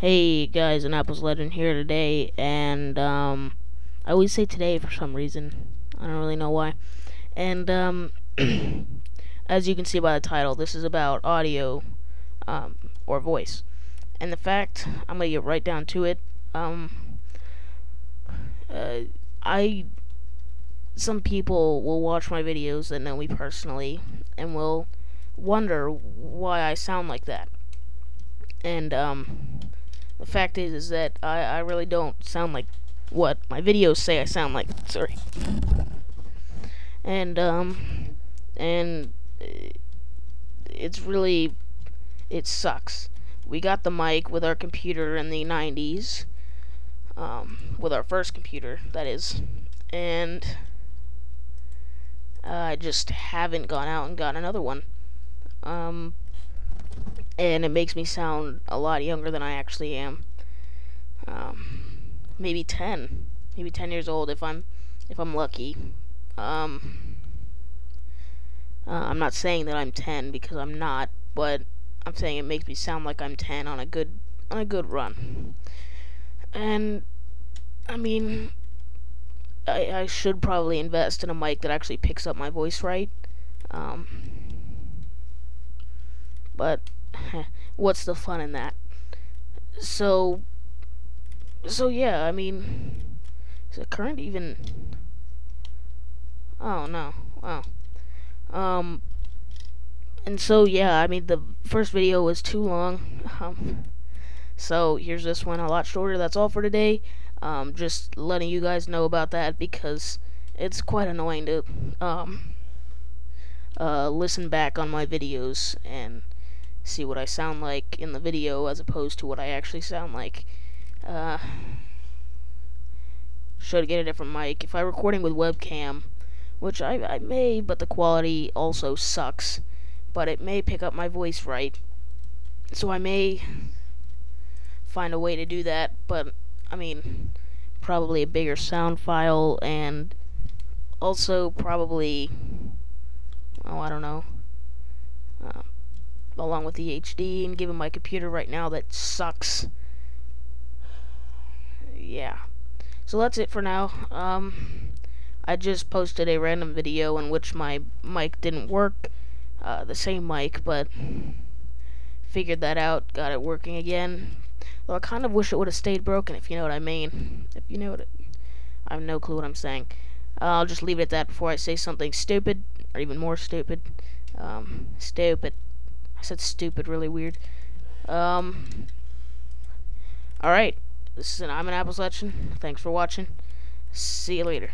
Hey guys, an Apples Legend here today, and um, I always say today for some reason. I don't really know why. And um, as you can see by the title, this is about audio um, or voice. And the fact, I'm gonna get right down to it. Um, uh, I some people will watch my videos that know me personally and will wonder why I sound like that. And um, fact is, is that I, I really don't sound like what my videos say I sound like. Sorry. And um, and it's really, it sucks. We got the mic with our computer in the 90s, um, with our first computer, that is, and uh, I just haven't gone out and got another one. Um, and it makes me sound a lot younger than I actually am. Um, maybe 10, maybe 10 years old if I'm if I'm lucky. Um, uh, I'm not saying that I'm 10 because I'm not, but I'm saying it makes me sound like I'm 10 on a good on a good run. And I mean, I, I should probably invest in a mic that actually picks up my voice right. Um, but what's the fun in that? So, so yeah, I mean, is the current even? Oh no, wow. Um, and so yeah, I mean the first video was too long. Um, so here's this one, a lot shorter. That's all for today. Um, just letting you guys know about that because it's quite annoying to um, uh, listen back on my videos and see what I sound like in the video as opposed to what I actually sound like. Uh, should get a different mic. If I'm recording with webcam, which I, I may, but the quality also sucks, but it may pick up my voice right. So I may find a way to do that, but I mean, probably a bigger sound file and also probably, oh, I don't know, uh, along with the HD and given my computer right now that sucks. Yeah. So that's it for now. Um, I just posted a random video in which my mic didn't work. Uh, the same mic, but figured that out, got it working again. Though I kind of wish it would have stayed broken, if you know what I mean. If you know what it, I have no clue what I'm saying. Uh, I'll just leave it at that before I say something stupid, or even more stupid. Um, stupid. I said stupid really weird. Um, alright. This is an I'm an Apples Legend. Thanks for watching. See you later.